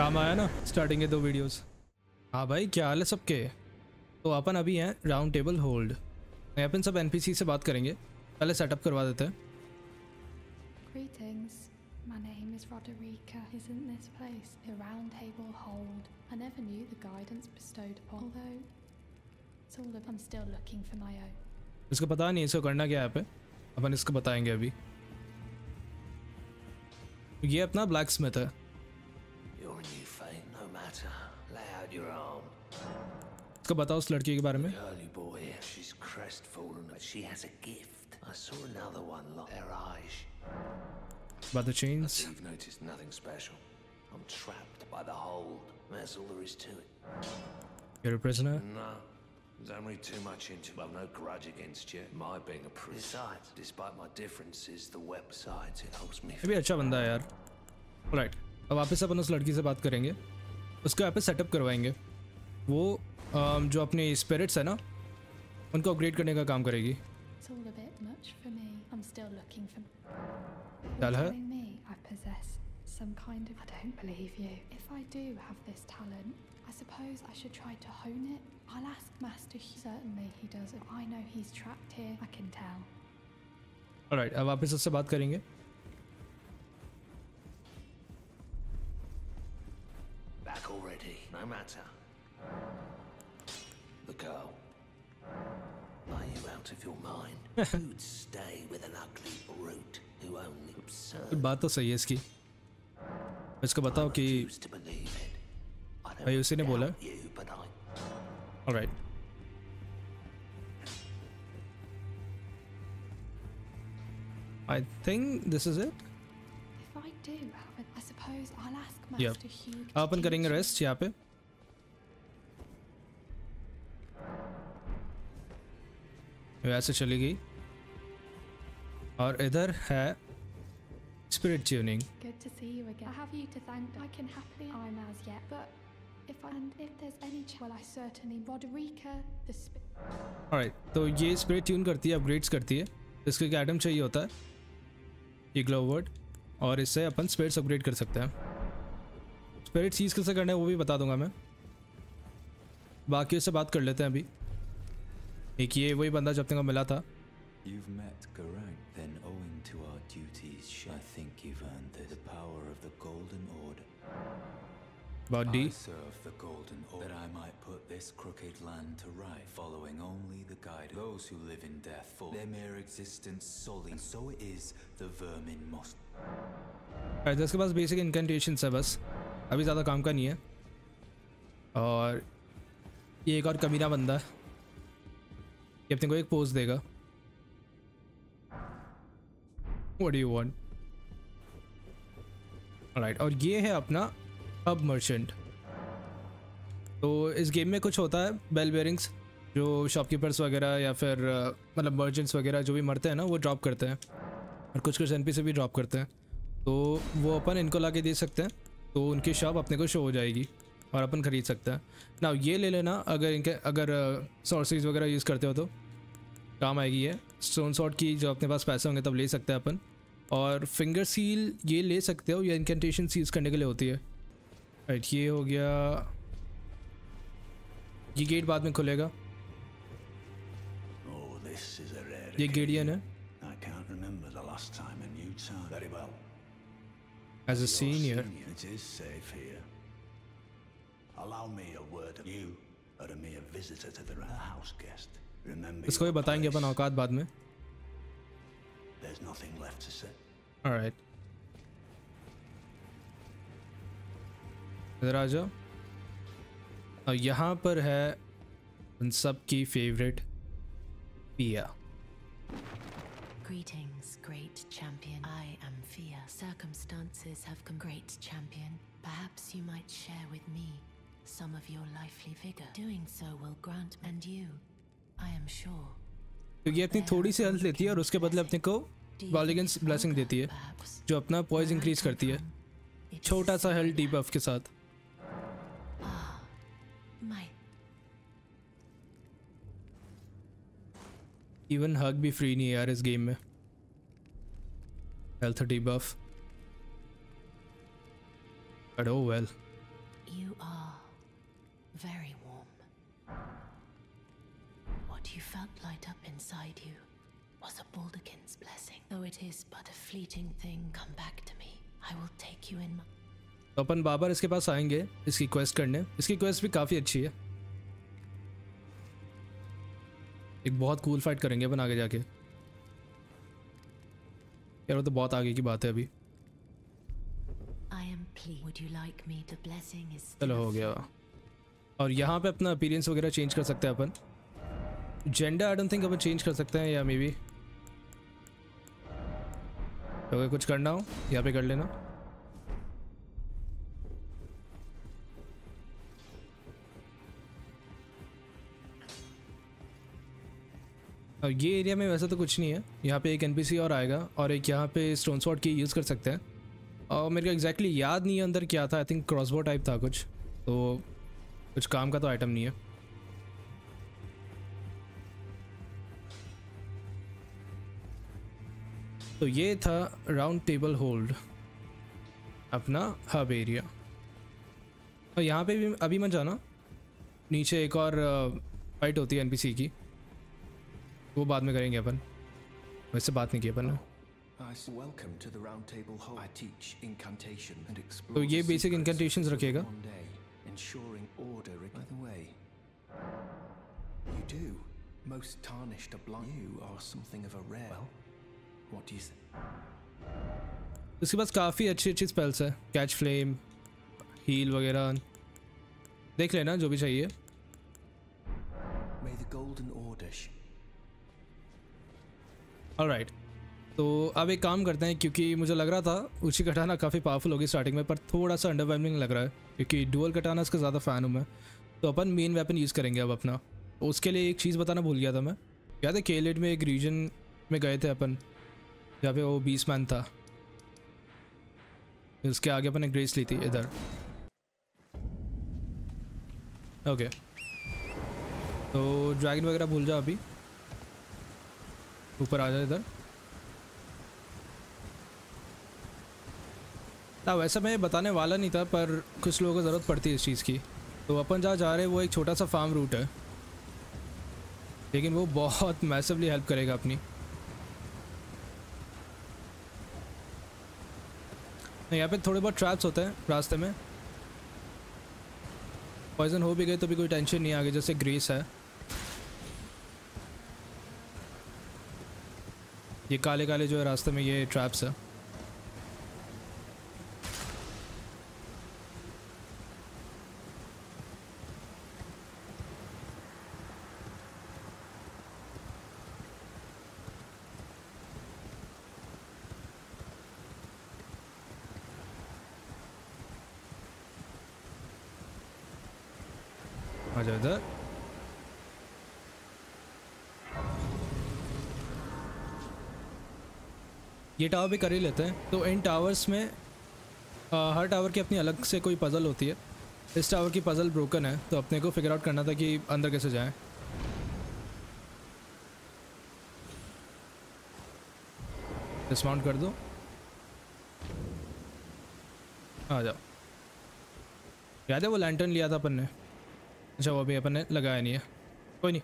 काम आया ना स्टार्टिंग के दो वीडियोस हाँ भाई क्या हाल है सबके तो अपन अभी हैं राउंड टेबल होल्ड अपन सब एनपीसी से बात करेंगे पहले सेटअप करवा देते हैं Greetings. My name is Roderica. Isn't this place a round table hold? I never knew the guidance bestowed upon. Although it's all of I'm still looking for my own. इसको पता नहीं इसको करना क्या है पे अपन इसको बताएँगे अभी ये अपना ब्लैक स्मिथ है इसको बताओ उस लड़की के बारे में Curly boy, she's crestfallen, but she has a gift. I saw another one lock their eyes. about the chains You've noticed nothing special. I'm trapped by the hold. That's all there is to it. you're a prisoner No, don't read too much into it. Well, no grudge against you. My being a prisoner. Besides, despite my differences, the website it holds me. ये भी अच्छा बंदा है यार right अब वापस अपन उस लड़की से बात करेंगे उसको यहाँ पे सेटअप करवाएँगे वो अम, जो अपने स्पिरिट्स है ना उनको अपग्रेड करने का काम करेगी I possess some kind of. I don't believe you. If I do have this talent, I suppose I should try to hone it. I'll ask Master. Hugh. Certainly he does. If I know he's trapped here, I can tell. Right अब वापस उससे बात करेंगे already, no matter. The girl. Are you out of your mind? Who'd stay with an ugly brute who only absurd बात तो सही है इसकी इसको बताओ कि refused to believe it? I don't भाई उसी ने बोला doubt you, but I right I think this is it If I do have it, I suppose I'll ask अपन करेंगे रेस्ट यहाँ पे। वैसे चली गई। और इधर है स्पिरिट ट्यूनिंग तो ये स्प्रे ट्यून करती है अपग्रेड्स करती है। इसके एक आइटम चाहिए होता है? ये ग्लोवर्ड और इससे अपन स्प्रेड्स अपग्रेड कर सकते हैं। स्पिरिट सीज कैसे करना है वो भी बता दूँगा मैं बाकी उससे बात कर लेते हैं अभी एक ये वही बंदा जब तक मिला था You've met Garang. Then, owing to our duties, I think you've earned this. The power of the Golden Order. about D I serve the Golden Order that I might put this crooked land to right, following only the guide. Those who live in death for their mere existence solely. And so it is the vermin must. तो इसके पास basic incantation है बस। अभी ज़्यादा काम का नहीं है। और ये एक और कमीना बंदा है। ये अपने को एक पोज देगा। Do you want? राइट और ये है अपना अब मर्चेंट तो इस गेम में कुछ होता है बेल बेयरिंग्स जो शॉपकीपर्स वगैरह या फिर मतलब मर्चेंट्स वगैरह जो भी मरते हैं ना, वो ड्रॉप करते हैं। और कुछ कुछ एन से भी ड्रॉप करते हैं। तो वो अपन इनको ला के दे सकते हैं। तो उनकी शॉप अपने को शो हो जाएगी और अपन ख़रीद सकते हैं। ना ये ले लेना अगर इनके अगर सोर्सेज वगैरह यूज़ करते हो तो। काम आएगी ये। स्टोन सॉर्ट की जो अपने पास पैसे होंगे तब ले सकते हैं अपन। और फिंगर सील ये ले सकते हो ये इनकेंटेशन सीज करने के लिए होती है। राइट ये हो गया। ये गेट बाद में खुलेगा। Oh. ये गेडियन है। last time a new time. Very well. As a Your senior senior, It is safe here. Allow me a word of you are a mere visitor to the a house guest. Remember इसको भी your बताएंगे अपन place. औकात बाद में There's nothing left to say. Right इधर आ जाओ और यहाँ पर है उन सब की फेवरेट पिया Greetings, great champion. I am Fia. Circumstances have come. Great champion. Perhaps you might share with me some of your lively vigor. Doing so will grant and you, I am sure. क्योंकि ये अपनी थोड़ी सी health लेती है और उसके बदले अपने को Do you वॉलिगेंस think blessing Olga, देती है perhaps? जो अपना poise Where I increase come करती है from, it's छोटा सा हेल्थ डी simple. बफ के साथ इवन हक भी फ्री नहीं है यार इस गेम में। हेल्थ डी बफ अडो वेल तो अपन बाबर इसके पास आएँगे इसकी क्वेस्ट करने। इसकी क्वेस्ट भी काफ़ी अच्छी है। एक बहुत कूल फाइट करेंगे अपन आगे जाके। यार वो तो बहुत आगे की बात है अभी। चलो हो गया। और यहाँ पे अपना अपीरियंस वगैरह चेंज कर सकते हैं अपन। जेंडर आई डोंट थिंक अपन चेंज कर सकते हैं या मे बी अगर कुछ करना हो यहाँ पे कर लेना। ये एरिया में वैसा तो कुछ नहीं है। यहाँ पे एक एनपीसी और आएगा और एक यहाँ पे स्टोन शॉट की यूज़ कर सकते हैं। और मेरे को एग्जैक्टली exactly याद नहीं है अंदर क्या था। आई थिंक क्रॉसबो टाइप था कुछ। तो कुछ काम का तो आइटम नहीं है। तो ये था राउंड टेबल होल्ड अपना हब एरिया और यहाँ पे भी अभी मत जाना। नीचे एक और फाइट होती है एनपीसी की। वो बाद में करेंगे अपन वैसे बात नहीं की अपन ने. तो ये incantations of रखेगा। Ensuring order. By the way, you do. Most tarnished are blind. You are something of a rare. Well, what do you say? इसके पास काफ़ी अच्छी अच्छी स्पेल्स है कैच फ्लेम हील वगैरह देख लेना जो भी चाहिए May the golden राइट तो अब एक काम करते हैं, क्योंकि मुझे लग रहा था उसी कटाना काफ़ी पावरफुल होगी स्टार्टिंग में, पर थोड़ा सा अंडरवेलमिंग लग रहा है, क्योंकि डुअल कटाना इसका ज़्यादा फ़ैन हूँ मैं। तो अपन मेन वेपन यूज़ करेंगे अब अपना। उसके लिए एक चीज़ बताना भूल गया था मैं। याद है केलेट में एक रीजन में गए थे अपन, जहाँ पे वो बीस मैन था। उसके आगे अपन ने ग्रेस ली थी, इधर। ओके तो ड्रैगन वगैरह भूल जाओ अभी। ऊपर आ जाए इधर। ना वैसे मैं बताने वाला नहीं था, पर कुछ लोगों को ज़रूरत पड़ती है इस चीज़ की। तो अपन जहाँ जा रहे हैं, वो एक छोटा सा फार्म रूट है। लेकिन वो बहुत मैसिवली हेल्प करेगा अपनी। यहाँ पे थोड़े बहुत ट्रैप्स होते हैं रास्ते में। पॉइजन हो भी गए तो भी कोई टेंशन नहीं आ आगे, जैसे ग्रीस है। ये काले काले जो है रास्ते में ये ट्रैप्स है आ जाओ इधर ये टावर भी कर ही लेते हैं। तो इन टावर्स में आ, हर टावर की अपनी अलग से कोई पज़ल होती है। इस टावर की पज़ल ब्रोकन है तो अपने को फिगर आउट करना था कि अंदर कैसे जाएँ। डिस्माउंट कर दो। आ जाओ। याद है वो लैंटर्न लिया था अपन ने? अच्छा वो अभी अपन ने लगाया नहीं है। कोई नहीं।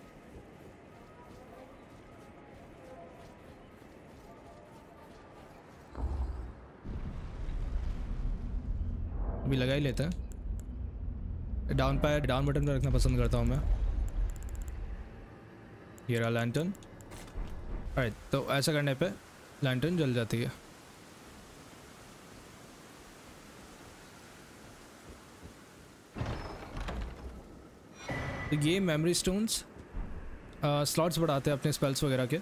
अभी लगा ही लेते हैं। डाउन पैर डाउन बटन पर रखना पसंद करता हूँ मैं। ये रहा लैंटन राइट तो ऐसा करने पे लैंटन जल जाती है। तो ये मेमोरी स्टोन्स स्लॉट्स बढ़ाते हैं अपने स्पेल्स वगैरह के।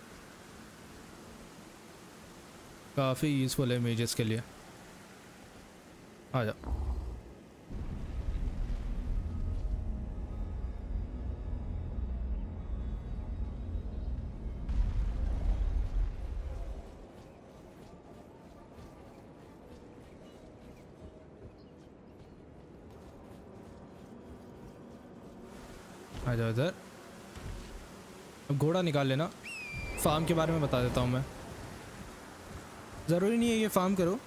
काफ़ी यूज़फुल है मेजेस के लिए। आ जाओ इधर। अब घोड़ा निकाल लेना। फार्म के बारे में बता देता हूँ मैं। ज़रूरी नहीं है ये फार्म करो।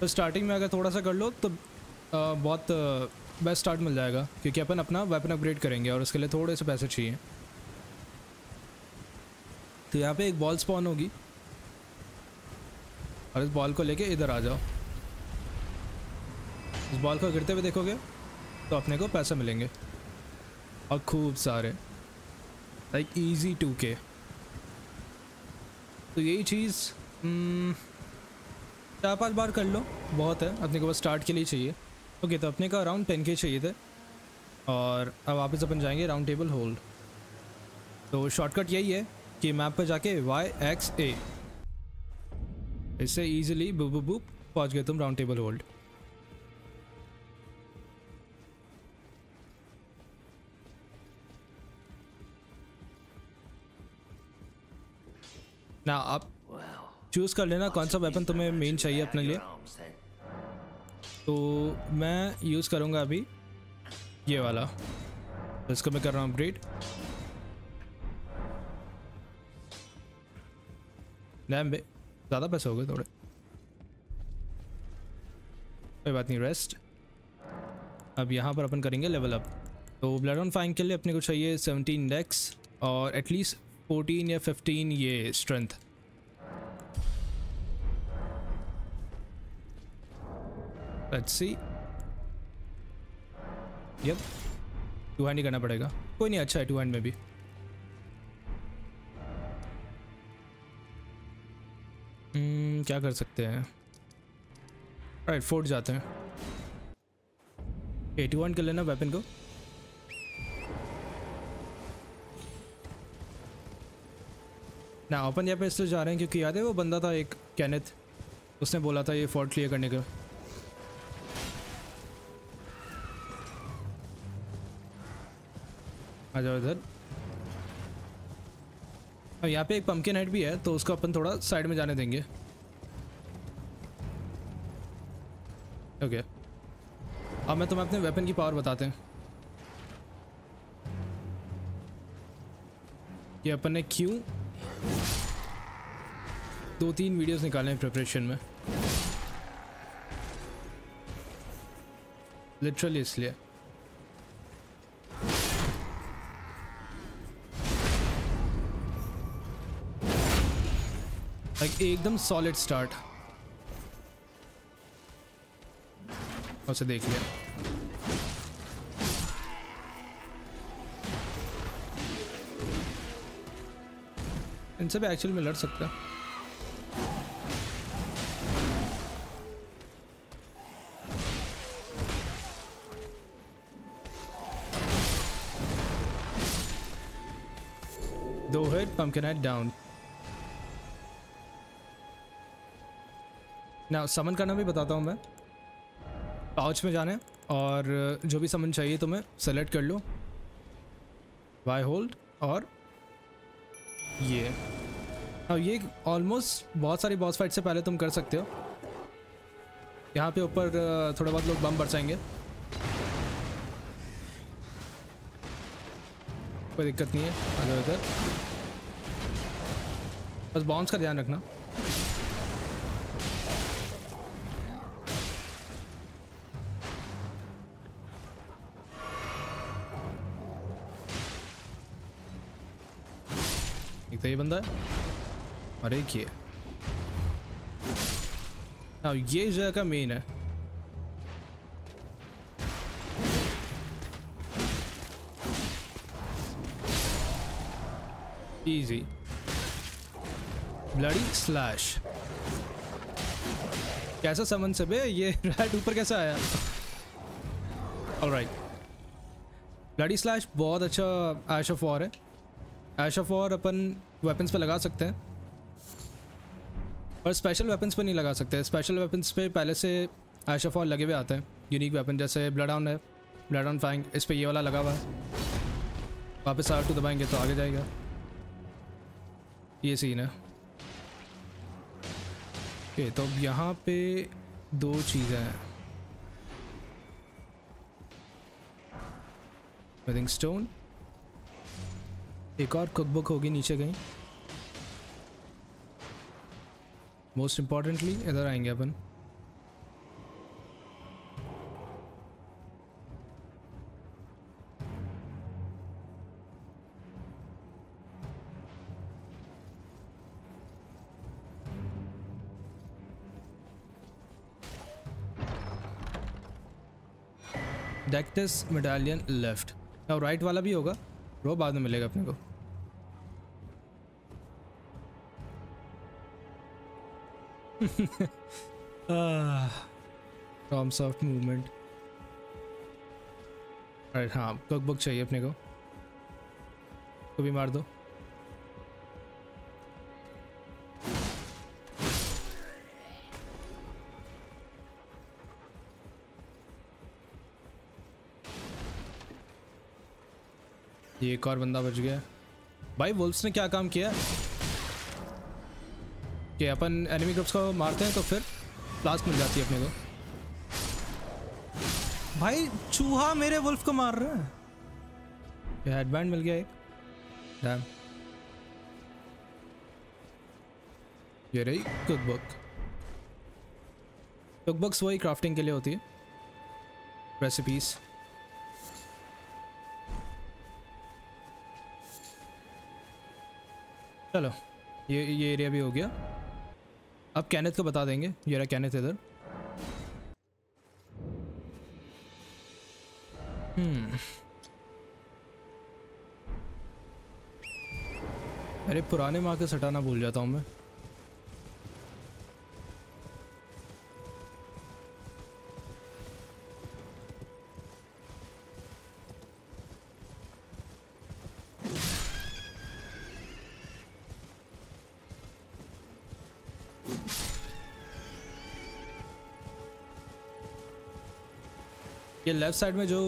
तो स्टार्टिंग में अगर थोड़ा सा कर लो तो आ, बहुत बेस्ट स्टार्ट मिल जाएगा। क्योंकि अपन अपना वेपन अपग्रेड करेंगे और उसके लिए थोड़े से पैसे चाहिए। तो यहाँ पे एक बॉल स्पॉन होगी। और इस बॉल को लेके इधर आ जाओ। इस बॉल को गिरते हुए देखोगे तो अपने को पैसे मिलेंगे। और खूब सारे। लाइक इजी टू के तो यही चीज़ हम्म, चार पाँच बार कर लो। बहुत है अपने को बस स्टार्ट के लिए चाहिए। ओके तो अपने को अराउंड टेन के चाहिए थे। और अब वापस अपन जाएँगे राउंड टेबल होल्ड तो शॉर्टकट यही है कि मैप पर जाके वाई एक्स ए इससे ईजिली बुप बुप पहुँच गए तुम राउंड टेबल होल्ड ना, आप चूज़ कर लेना कौन सा वेपन तुम्हें मेन चाहिए अपने लिए। तो मैं यूज़ करूँगा अभी ये वाला। तो इसको मैं कर रहा हूँ अपग्रेड डैम ज़्यादा पैसे हो गए थोड़े। कोई बात नहीं रेस्ट अब यहाँ पर अपन करेंगे लेवल अप तो ब्लड ऑन फाइन के लिए अपने को चाहिए 17 डेक्स और एटलीस्ट 14 या 15 ये strength let's see yup two hand ही करना पड़ेगा। कोई नहीं अच्छा है टू हैंड में भी। हम्म, क्या कर सकते हैं? राइट फोर्ट जाते हैं। ए टू हैंड कर लेना वेपन को। ना अपन यहाँ पे इसलिए जा रहे हैं क्योंकि याद है वो बंदा था एक कैनेथ उसने बोला था ये फोर्ट क्लियर करने का आ जाओ इधर। अब यहाँ पे एक पंपकिन हेड भी है तो उसको अपन थोड़ा साइड में जाने देंगे। ओके अब मैं तुम्हें अपने वेपन की पावर बताते हैं। कि अपन ने क्यों दो तीन वीडियोस निकाले हैं प्रिपरेशन में। लिटरली इसलिए। लाइक एकदम सॉलिड स्टार्ट उसे देख लिया। इनसे भी एक्चुअल में लड़ सकता दो हिट पंपकिन हेड डाउन ना समन करना भी बताता हूँ मैं। पाउच में जाने, और जो भी समन चाहिए तुम्हें सेलेक्ट कर लो। वाई होल्ड और ये। अब ये ऑलमोस्ट बहुत सारी बॉस फाइट से पहले तुम कर सकते हो। यहाँ पे ऊपर थोड़ा बहुत लोग बम बरसाएँगे। कोई दिक्कत नहीं है अगर उधर बस बाउंस का ध्यान रखना। एक तो ये बंदा है। एक ये। ये जगह का मेन है। इजी ब्लडी स्लैश कैसा समन से बे? ये राइट ऊपर कैसा आया? ऑलराइट ब्लडी स्लैश बहुत अच्छा एश ऑफ़ वॉर है। एश ऑफ़ वॉर अपन वेपन्स पे लगा सकते हैं। पर स्पेशल वेपन्स पे नहीं लगा सकते। स्पेशल वेपन्स पे पहले से एश ऑफ़ लगे हुए आते हैं। यूनिक वेपन जैसे ब्लड ऑन है। ब्लड ऑन फाइंग इस पर ये वाला लगा हुआ है। वापस आर टू दबाएँगे तो आगे जाएगा। ये सीन है। ओके तो अब यहाँ पे दो चीज़ें हैं। स्टोन एक और कुकबुक होगी नीचे गई मोस्ट इम्पॉर्टेंटली इधर आएँगे अपन। डेक्टिस मेडालियन लेफ़्ट और राइट वाला भी होगा। वो बाद में मिलेगा अपने को। टॉम्स ऑफ़ मूवमेंट अरे हाँ कक बुक चाहिए अपने को। को भी मार दो। ये एक और बंदा बच गया। भाई वुल्फ्स ने क्या काम किया? कि अपन एनिमी ग्रुप्स को मारते हैं तो फिर फ्लास्क मिल जाती है अपने को। भाई चूहा मेरे वुल्फ को मार रहा है। ये हेडबैंड मिल गया एक। डैम ये रही कुक बुक कुक बुक्स वही क्राफ्टिंग के लिए होती है। रेसिपीज़ चलो, ये ये एरिया भी हो गया। अब कैनेथ को बता देंगे, ये रहा कैनेथ इधर। हम्म। अरे, पुराने मार्केट हटाना भूल जाता हूँ मैं। लेफ़्ट साइड में जो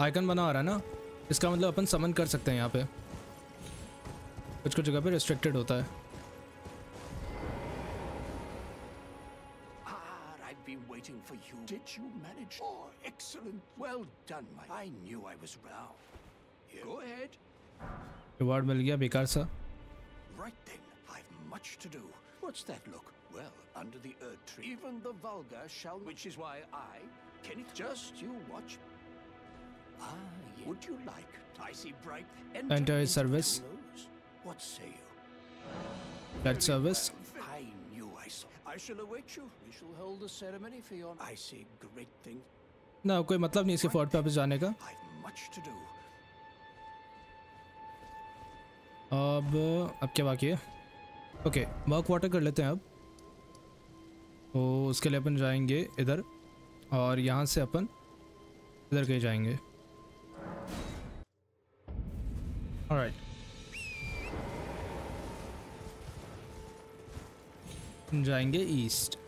आइकन बना आ रहा है ना इसका मतलब अपन समन कर सकते हैं यहाँ पे कुछ कुछ जगह पे रिस्ट्रिक्टेड होता है Ah, waiting for you. Did you manage? Oh, excellent. Well done, my. I knew I was well. Here. Go ahead. Reward मिल गया बेकार सा Right then, I've much to do. What's that look? Well, under the earth tree, even the vulgar shall. Which is why I, Kenneth, just you watch. Ah, yeah. would you like? I see bright. Enter his into service. pillows. What say you? That service I knew I saw. I shall await you. We shall hold the ceremony for your. I see great things. ना कोई मतलब नहीं इसके fort पे वापस जाने का I've much to do. अब अब क्या बाकी है ओके वर्क वाटर कर लेते हैं अब तो उसके लिए अपन जाएंगे इधर और यहाँ से अपन इधर कहीं जाएँगे। राइट जाएँगे ईस्ट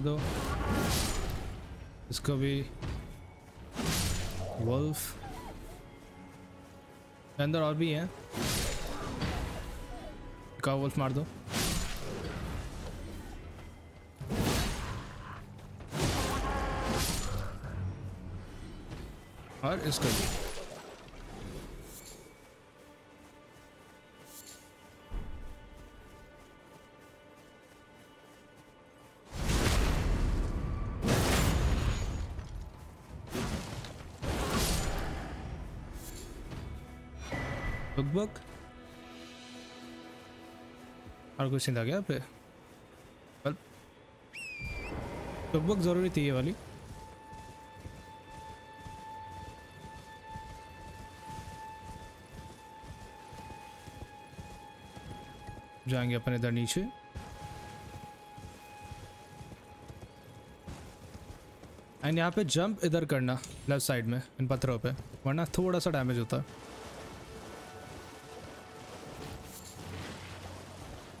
मार दो इसको भी वुल्फ अंदर और भी हैं। का वुल्फ मार दो और इसको भी। बुक और कुछ था क्या बुक बुक ज़रूरी थी ये वाली। जाएँगे अपन इधर नीचे। एंड यहाँ पे जंप इधर करना लेफ़्ट साइड में, इन पत्थरों पे, वरना थोड़ा सा डैमेज होता। है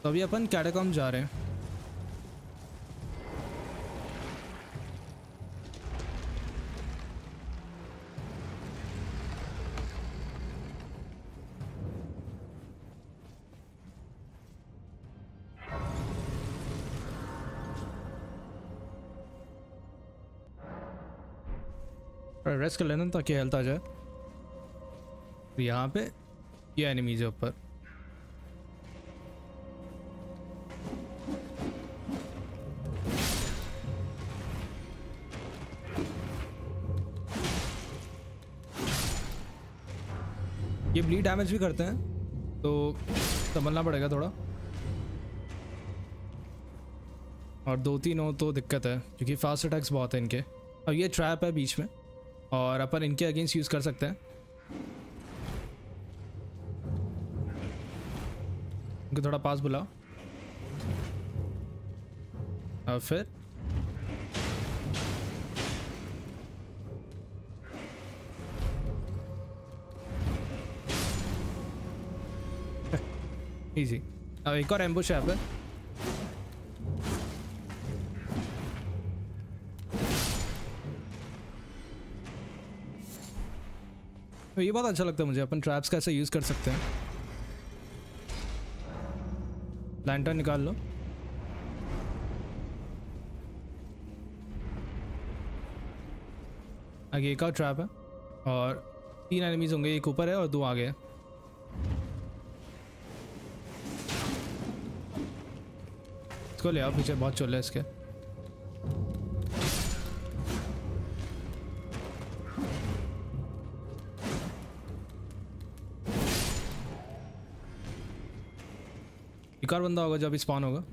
तो अभी अपन कैटाकॉम जा रहे हैं। रेस्ट कर लेना ताकि हेल्थ आ जाए। यहाँ पे ये एनिमीज है ऊपर। ये डैमेज भी करते हैं तो संभलना पड़ेगा थोड़ा। और दो तीन हो तो दिक्कत है, क्योंकि फास्ट अटैक्स बहुत है इनके। अब ये ट्रैप है बीच में, और अपन इनके अगेंस्ट यूज़ कर सकते हैं। इनको थोड़ा पास बुलाओ। और फिर? इजी अब एक और एम्बुश है यहाँ तो ये बहुत अच्छा लगता है मुझे, अपन ट्रैप्स कैसे यूज़ कर सकते हैं। लैंटर्न निकाल लो। आगे एक और ट्रैप है, और तीन एनिमीज होंगे, एक ऊपर है और दो आगे है। इसको ले आओ, पीछे बहुत चल रहे इसके। एक और बंदा होगा जब स्पॉन होगा।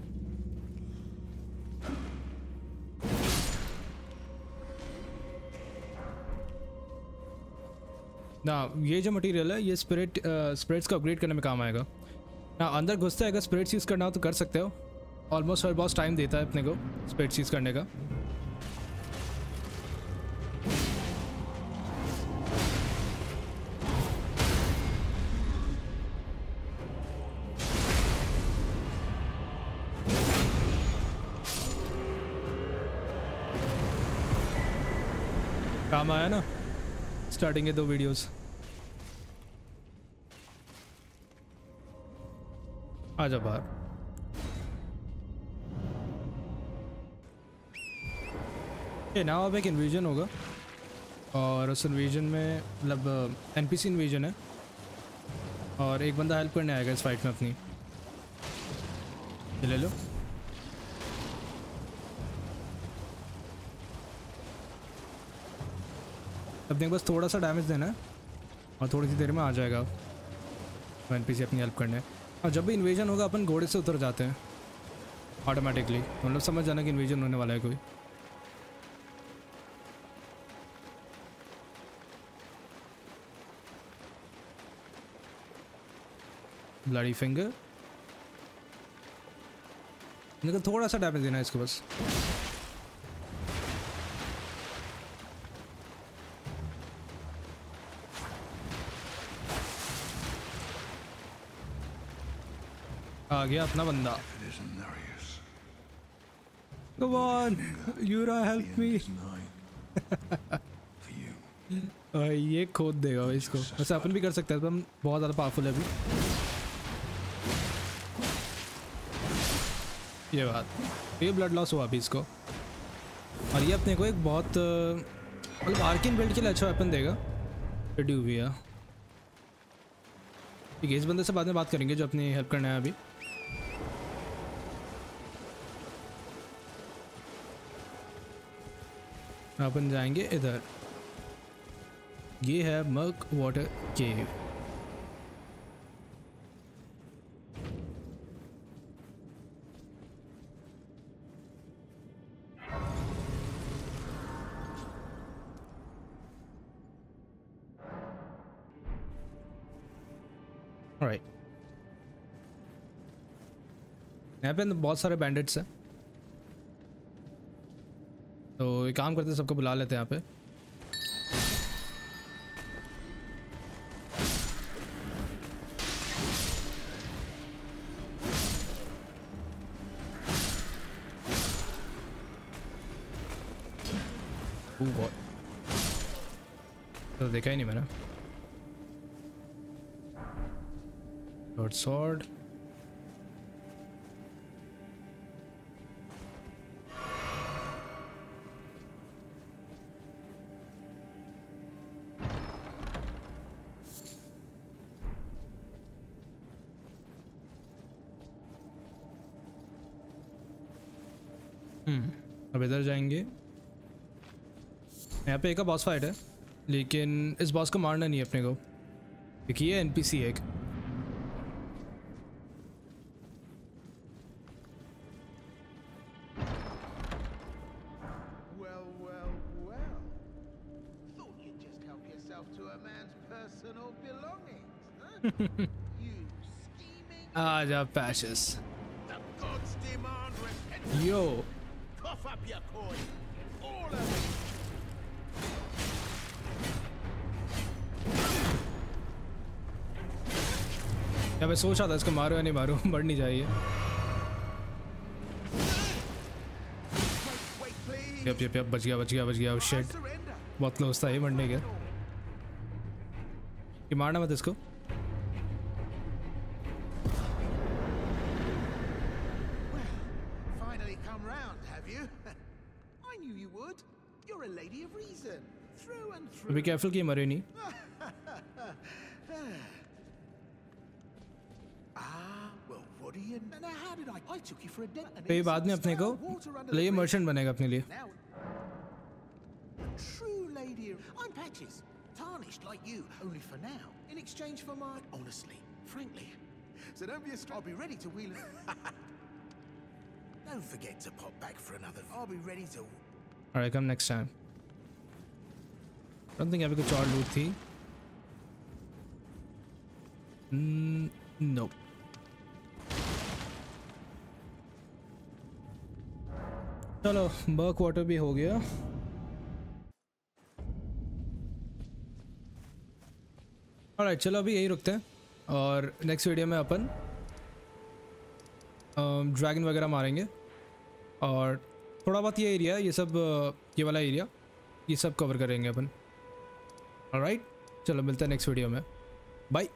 ना, ये जो मटेरियल है, ये स्पिरिट स्पिरिट्स को अपग्रेड करने में काम आएगा। ना, अंदर घुसते अगर स्पिरिट्स यूज़ करना हो तो कर सकते हो। ऑलमोस्ट हर बॉस टाइम देता है अपने को स्पिरिट्स चीज़ करने का। काम आया ना? स्टार्टिंग के दो वीडियोस आ जाओ बाहर। ये ना अब एक इन्विजन होगा। और उस इन्विजन में मतलब एनपीसी इन्वेजन है। और एक बंदा हेल्प करने आएगा इस फाइट में अपनी। ले लो। अब देख, बस थोड़ा सा डैमेज देना है। और थोड़ी सी देर में आ जाएगा एन पी सी अपनी हेल्प करने। और जब भी इन्वेजन होगा, अपन घोड़े से उतर जाते हैं। ऑटोमेटिकली मतलब समझ जाना कि इन्वेजन होने वाला है कोई। ब्लडी फिंगर लेकिन थोड़ा सा डैमेज देना है इसको बस आ गया अपना बंदा. Come on, Yura, help me. ये खोद देगा इसको वैसे अपन भी कर सकते हैं हम बहुत ज़्यादा पावरफुल है अभी ये बात। ये ब्लड लॉस हुआ अभी इसको। और ये अपने को एक बहुत मतलब आर्किन बिल्ड के लिए अच्छा वेपन देगा। रेडी हुई है ठीक है, इस बंदे से बाद में बात करेंगे जो अपनी हेल्प करना है अभी। अपन जाएँगे इधर। ये है मर्क वाटर केव यहाँ पे बहुत सारे बैंडेट्स हैं। तो एक काम करते हैं, सबको बुला लेते हैं यहाँ पे। तो देखा ही नहीं मैंने। Sword इधर जाएँगे। यहाँ पे एक बॉस फाइट है लेकिन इस बॉस को मारना नहीं है अपने को। क्योंकि ये एन पी एक। आ जा पैशेस यो Up your coin. All of it. मैं सोच रहा था इसको मारो या नहीं मारो बढ़ नहीं wait, यप यप यप बच गया बच गया बच गया शेट Surrender. बहुत क्लोज था ये मरने के मारना मत इसको you for a date. and तो ये it's बाद में some अपने को stale water under ले the ये bridge. मर्चेंट बनेगा अपने लिए Now, a true lady. I'm Patches, tarnished like you, only for now. In exchange for my, honestly, frankly. So don't be a. I'll be ready to wheel it. don't forget to pop back for another. I'll be ready to. Alright, come next time. Don't think अभी कुछ और लूट थी। Mm, no. चलो Barq water भी हो गया। Alright, चलो अभी यही रुकते हैं। और नेक्स्ट वीडियो में अपन ड्रैगन वगैरह मारेंगे। और थोड़ा बहुत ये एरिया ये सब ये वाला एरिया ये सब कवर करेंगे अपन। राइट चलो मिलते हैं नेक्स्ट वीडियो में. बाय